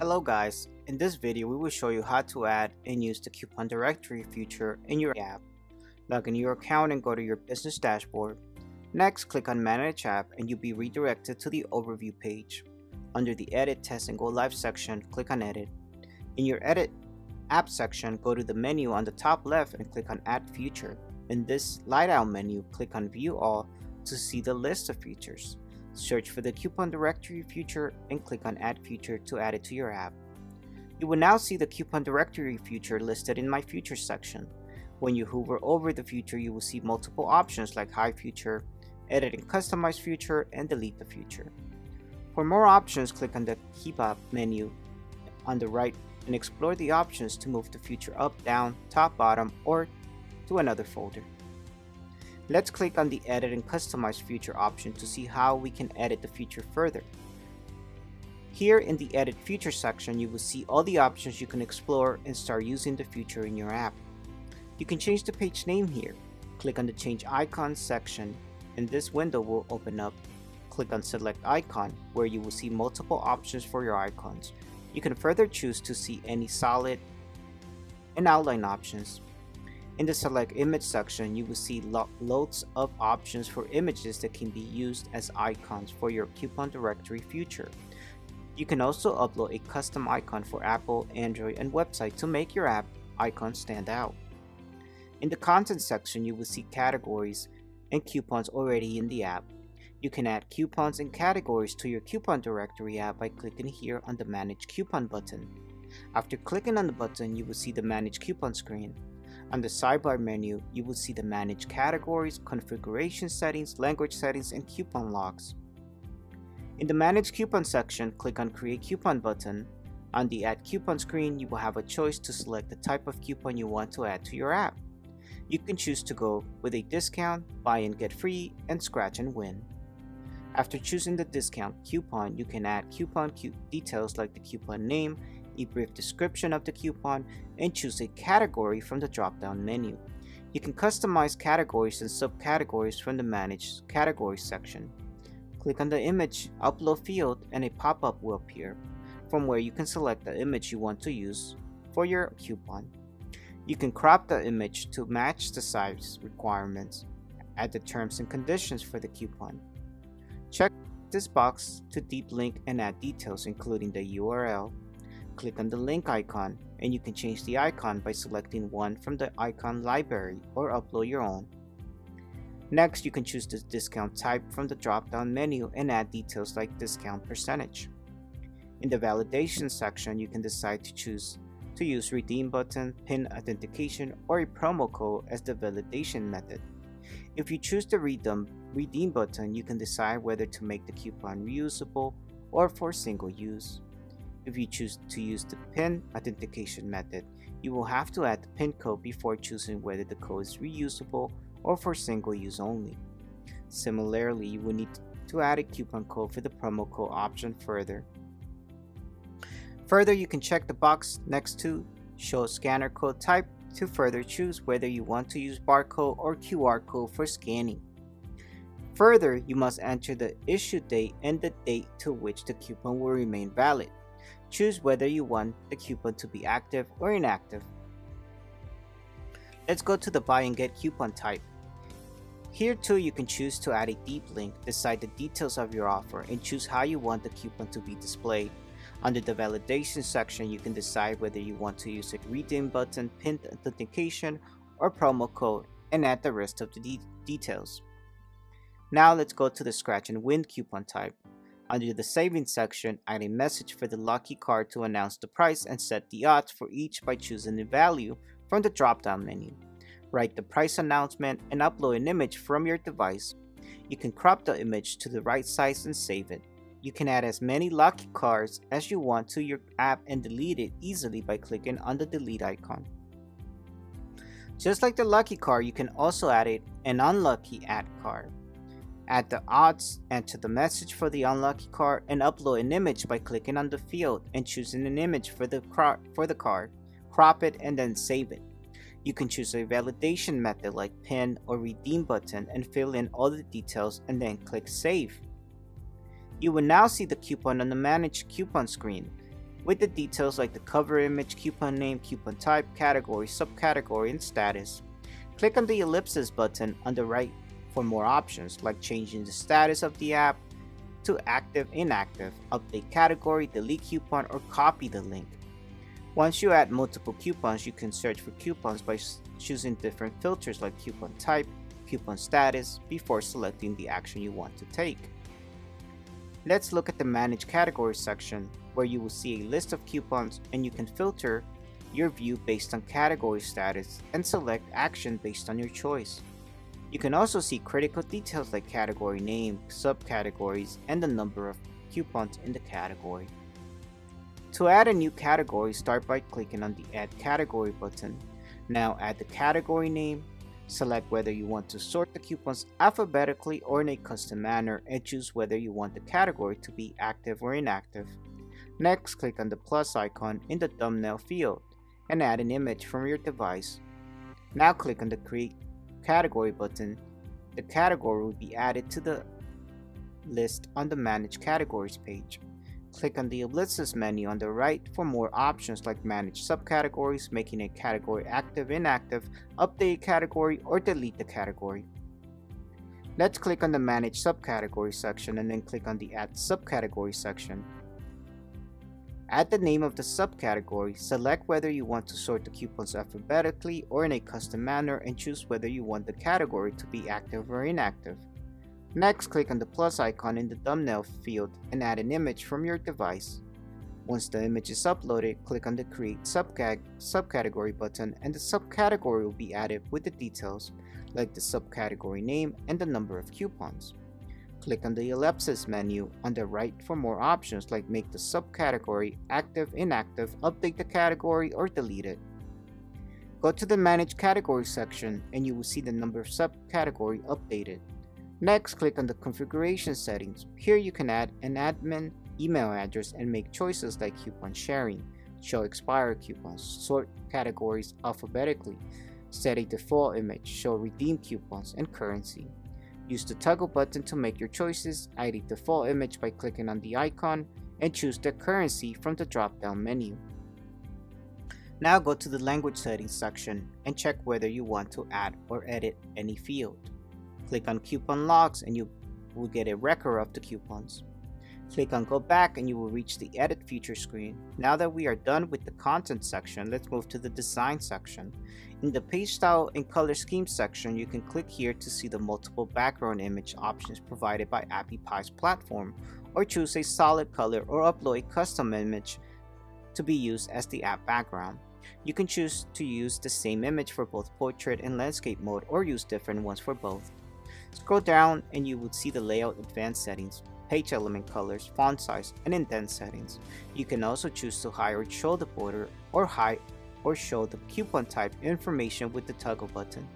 Hello guys, in this video we will show you how to add and use the coupon directory feature in your app. Log in your account and go to your business dashboard. Next, click on manage app and you'll be redirected to the overview page. Under the edit, test and go live section, click on edit. In your edit app section, go to the menu on the top left and click on add feature. In this light out menu, click on view all to see the list of features. Search for the coupon directory feature and click on add feature to add it to your app. You will now see the coupon directory feature listed in my features section. When you hover over the feature, you will see multiple options like hide feature, edit and customize feature, and delete the feature. For more options, click on the kebab menu on the right and explore the options to move the feature up, down, top, bottom, or to another folder. Let's click on the edit and customize feature option to see how we can edit the feature further. Here in the edit feature section, you will see all the options you can explore and start using the feature in your app. You can change the page name here. Click on the change icon section and this window will open up. Click on select icon where you will see multiple options for your icons. You can further choose to see any solid and outline options. In the select image section, you will see lo loads of options for images that can be used as icons for your coupon directory future. You can also upload a custom icon for Apple, Android, and website to make your app icon stand out. In the content section, you will see categories and coupons already in the app. You can add coupons and categories to your coupon directory app by clicking here on the Manage Coupon button. After clicking on the button, you will see the Manage Coupon screen. On the sidebar menu, you will see the Manage Categories, Configuration Settings, Language Settings, and Coupon Logs. In the Manage Coupon section, click on Create Coupon button. On the Add Coupon screen, you will have a choice to select the type of coupon you want to add to your app. You can choose to go with a discount, buy and get free, and scratch and win. After choosing the discount coupon, you can add coupon details like the coupon name a brief description of the coupon, and choose a category from the drop-down menu. You can customize categories and subcategories from the Manage Categories section. Click on the image upload field and a pop-up will appear, from where you can select the image you want to use for your coupon. You can crop the image to match the size requirements. Add the terms and conditions for the coupon. Check this box to deep link and add details including the URL, click on the link icon and you can change the icon by selecting one from the icon library or upload your own. Next, you can choose the discount type from the drop-down menu and add details like discount percentage. In the validation section, you can decide to choose to use redeem button, pin authentication, or a promo code as the validation method. If you choose the redeem, redeem button, you can decide whether to make the coupon reusable or for single use. If you choose to use the PIN authentication method, you will have to add the PIN code before choosing whether the code is reusable or for single use only. Similarly, you will need to add a coupon code for the promo code option further. Further, you can check the box next to Show Scanner Code Type to further choose whether you want to use barcode or QR code for scanning. Further, you must enter the issue date and the date to which the coupon will remain valid. Choose whether you want the coupon to be active or inactive. Let's go to the buy and get coupon type. Here too you can choose to add a deep link, decide the details of your offer, and choose how you want the coupon to be displayed. Under the validation section, you can decide whether you want to use a redeem button, pinned authentication, or promo code, and add the rest of the de details. Now let's go to the scratch and win coupon type. Under the savings section, add a message for the lucky card to announce the price and set the odds for each by choosing the value from the drop-down menu. Write the price announcement and upload an image from your device. You can crop the image to the right size and save it. You can add as many lucky cards as you want to your app and delete it easily by clicking on the delete icon. Just like the lucky card, you can also add an unlucky add card. Add the odds, enter the message for the unlucky card, and upload an image by clicking on the field and choosing an image for the, for the card. Crop it and then save it. You can choose a validation method like pin or redeem button and fill in all the details and then click save. You will now see the coupon on the manage coupon screen. with the details like the cover image, coupon name, coupon type, category, subcategory, and status. Click on the ellipsis button on the right for more options like changing the status of the app to active inactive, update category, delete coupon, or copy the link. Once you add multiple coupons, you can search for coupons by choosing different filters like coupon type, coupon status before selecting the action you want to take. Let's look at the Manage Categories section where you will see a list of coupons and you can filter your view based on category status and select action based on your choice. You can also see critical details like category name, subcategories, and the number of coupons in the category. To add a new category, start by clicking on the Add Category button. Now add the category name, Select whether you want to sort the coupons alphabetically or in a custom manner and choose whether you want the category to be active or inactive. Next, click on the plus icon in the thumbnail field and add an image from your device. Now click on the Create Category button. The category will be added to the list on the Manage Categories page. Click on the ellipsis menu on the right for more options like manage subcategories, making a category active, inactive, update category, or delete the category. Let's click on the manage subcategory section and then click on the add subcategory section. Add the name of the subcategory, select whether you want to sort the coupons alphabetically or in a custom manner and choose whether you want the category to be active or inactive. Next, click on the plus icon in the thumbnail field and add an image from your device. Once the image is uploaded, click on the Create Subcategory button and the subcategory will be added with the details like the subcategory name and the number of coupons. Click on the ellipsis menu on the right for more options like make the subcategory active, inactive, update the category, or delete it. Go to the Manage Category section and you will see the number of subcategory updated. Next, click on the configuration settings. Here you can add an admin email address and make choices like coupon sharing, show expired coupons, sort categories alphabetically, set a default image, show redeemed coupons, and currency. Use the toggle button to make your choices, add a default image by clicking on the icon, and choose the currency from the drop-down menu. Now go to the language settings section and check whether you want to add or edit any field. Click on coupon logs and you will get a record of the coupons. Click on go back and you will reach the edit feature screen. Now that we are done with the content section, let's move to the design section. In the page style and color scheme section, you can click here to see the multiple background image options provided by Appy Pie's platform, or choose a solid color or upload a custom image to be used as the app background. You can choose to use the same image for both portrait and landscape mode or use different ones for both. Scroll down and you would see the layout advanced settings, page element colors, font size, and indent settings. You can also choose to hide or show the border or hide or show the coupon type information with the toggle button.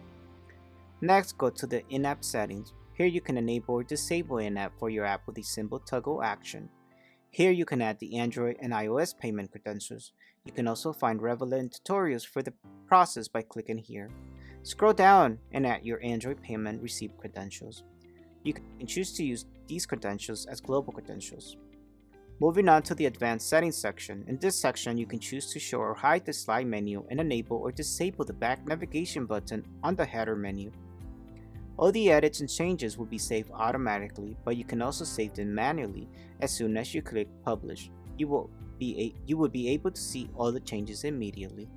Next, go to the in-app settings. Here you can enable or disable in-app for your app with a simple toggle action. Here you can add the Android and iOS payment credentials. You can also find relevant tutorials for the process by clicking here. Scroll down and add your Android payment receipt credentials. You can choose to use these credentials as global credentials. Moving on to the advanced settings section, in this section you can choose to show or hide the slide menu and enable or disable the back navigation button on the header menu. All the edits and changes will be saved automatically, but you can also save them manually as soon as you click publish. You will be, you will be able to see all the changes immediately.